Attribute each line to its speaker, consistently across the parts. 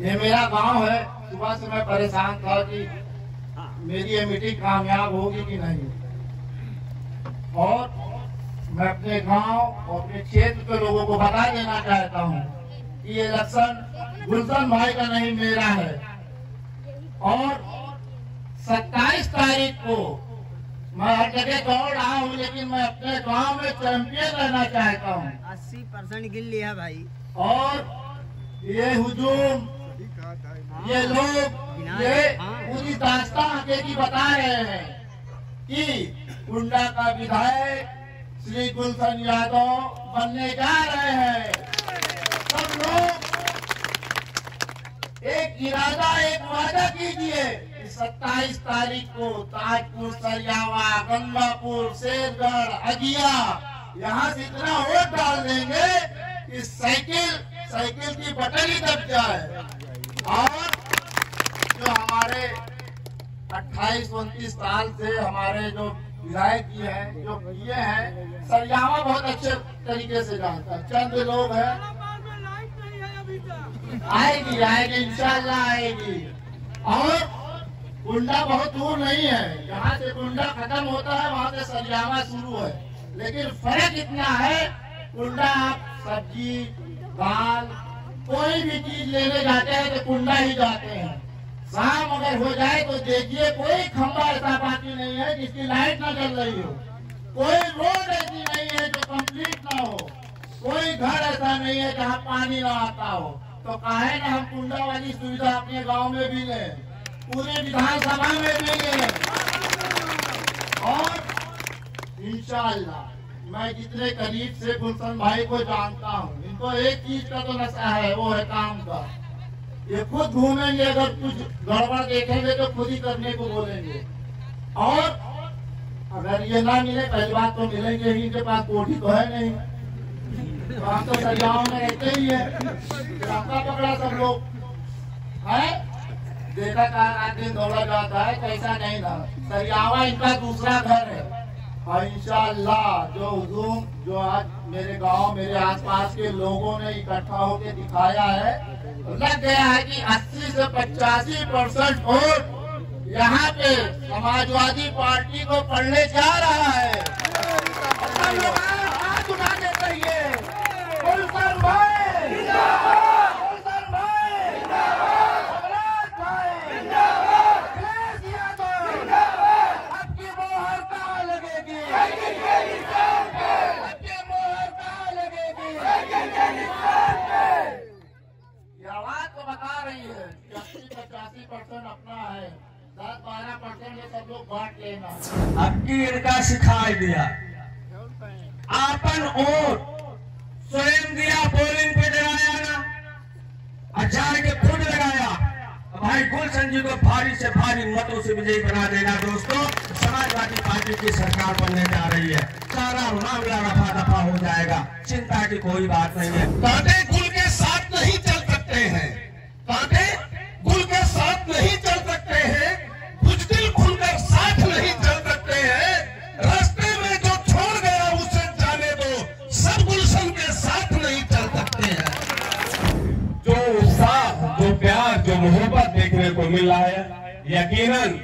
Speaker 1: ये मेरा गाँव है। सुबह से मैं परेशान था कि मेरी ये मीटिंग कामयाब होगी कि नहीं। और मैं अपने गाँव और अपने क्षेत्र के लोगों को बता देना चाहता हूँ कि ये इलेक्शन गुलशन भाई का नहीं मेरा है। और 27 तारीख को मैं हर जगह दौड़ रहा हूँ लेकिन मैं अपने गाँव में चैंपियन रहना चाहता हूँ।
Speaker 2: अस्सी परसेंट गिन लिया भाई।
Speaker 1: और ये हुजूम ये लोग, ये पूरी दास्तां हकीकी बता रहे हैं कि कुंडा का विधायक श्री गुलशन यादव बनने जा रहे हैं। सब लोग एक इरादा, एक वादा कीजिए सत्ताईस तारीख को ताजपुर, सरियावा, गंगापुर, शेरगढ़, अगिया, यहाँ से इतना वोट डाल देंगे कि साइकिल साइकिल की बटन ही दब जाए। हमारे 28 उनतीस साल से हमारे जो विधायक जी हैं, जो किए हैं सरियावा बहुत अच्छे तरीके से जानता है। चंद लोग हैं। आएगी आएगी, इंशाल्लाह आएगी। और गुंडा बहुत दूर नहीं है। यहाँ से गुंडा खत्म होता है, वहाँ से सरियावा शुरू है। लेकिन फ़र्क इतना है कुंडा आप सब्ज़ी, दाल, कोई भी चीज़ लेने जाते हैं तो कुंडा ही जाते हैं। शाम अगर हो जाए तो देखिए, कोई खंबा ऐसा बाकी नहीं है जिसकी लाइट ना जल रही हो। कोई रोड ऐसी नहीं है जो कंप्लीट ना हो। कोई घर ऐसा नहीं है जहाँ पानी ना आता हो। तो काहे ना हम कुंडा वाली सुविधा अपने गाँव में भी लें, पूरे विधानसभा में भी लें। और इंशाल्लाह, मैं जितने करीब से गुलशन भाई को जानता हूँ, इनको एक चीज़ का तो नशा है, वो है काम का। ये खुद घूमेंगे, अगर कुछ गड़बड़ देखेंगे तो खुद ही करने को बोलेंगे। और अगर ये ना मिले, पहली बात तो मिलेंगे ही, इनके पास कोठी तो है नहीं। तो तो सरियाओं में रहते ही है। रास्ता पकड़ा सब लोग। है? देखा का रात दिन दौड़ा जाता है कैसा नहीं था। सरियावा इनका दूसरा घर है। इंशाल्लाह, जो हुजूम, जो आज मेरे गाँव, मेरे आसपास के लोगों ने इकट्ठा होकर दिखाया है, लग गया है कि 80 से पचासी परसेंट वोट यहाँ पे समाजवादी पार्टी को पढ़ने जा रहा है सब लोग हाथ उठा के कहिए गुलशन भाई गुलशन भाई अवलाद भाई अखिलेश यादव अब की मोहर कहाँ लगेगी अब की मोहर कहाँ लगेगी ये आवाज़ तो बता रही है कि अस्सी पचासी परसेंट अपना है। दस बारह परसेंट ये सब लोग बांट लेना।
Speaker 3: अब की इनका सिखाई दिया। आपन वोट स्वयं दिया पोलिंग पे डराया ना। हज़ार के खुद लगाया। भाई गुलशन जी को भारी से भारी मतों से विजयी बना देगा दोस्तों। समाजवादी पार्टी की सरकार बनने जा रही है। सारा मामला रफा दफ़ा हो जाएगा। चिंता की कोई बात नहीं है।
Speaker 4: कांटे गुल के साथ नहीं चल सकते हैं। कांटे नहीं चल सकते हैं। बुजदिल खुलकर साथ नहीं चल सकते हैं। रास्ते में जो छोड़ गया, उसे जाने दो। सब गुलशन के साथ नहीं चल सकते हैं।
Speaker 5: जो उत्साह जो प्यार, जो मोहब्बत देखने को मिल रहा है, यकीनन,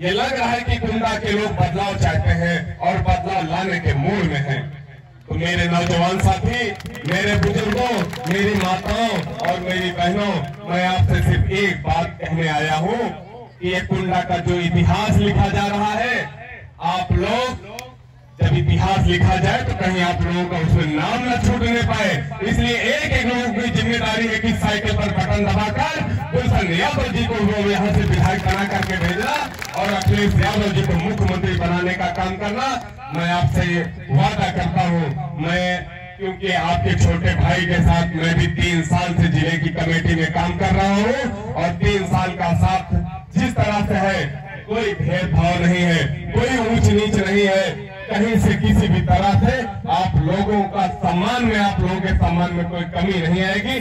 Speaker 5: ये लग रहा है कि कुंडा के लोग बदलाव चाहते हैं और बदलाव लाने के मूड में हैं। तो मेरे नौजवान साथी, मेरे बुज़ुर्गों, मेरी माताओं और मेरी बहनों, मैं आपसे सिर्फ़ एक बात कहने आया हूँ कि ये कुंडा का जो इतिहास लिखा जा रहा है, आप लोग जब इतिहास लिखा जाए तो कहीं आप लोगों का उसमें नाम न छूटने पाए। इसलिए एक एक लोगों की ज़िम्मेदारी है कि साइकिल पर बटन दबाकर गुलशन यादव जी को यहाँ से विधायक बना करके भेजना और अखिलेश यादव जी को मुख्यमंत्री बनाने का काम करना। मैं आपसे वादा करता हूँ। मैं, क्योंकि आपके छोटे भाई के साथ मैं भी तीन साल से ज़िले की कमेटी में काम कर रहा हूँ और तीन साल का साथ जिस तरह से है, कोई भेदभाव नहीं है, कोई ऊंच नीच नहीं है। कहीं से किसी भी तरह से आप लोगों का सम्मान में, आप लोगों के सम्मान में कोई कमी नहीं आएगी।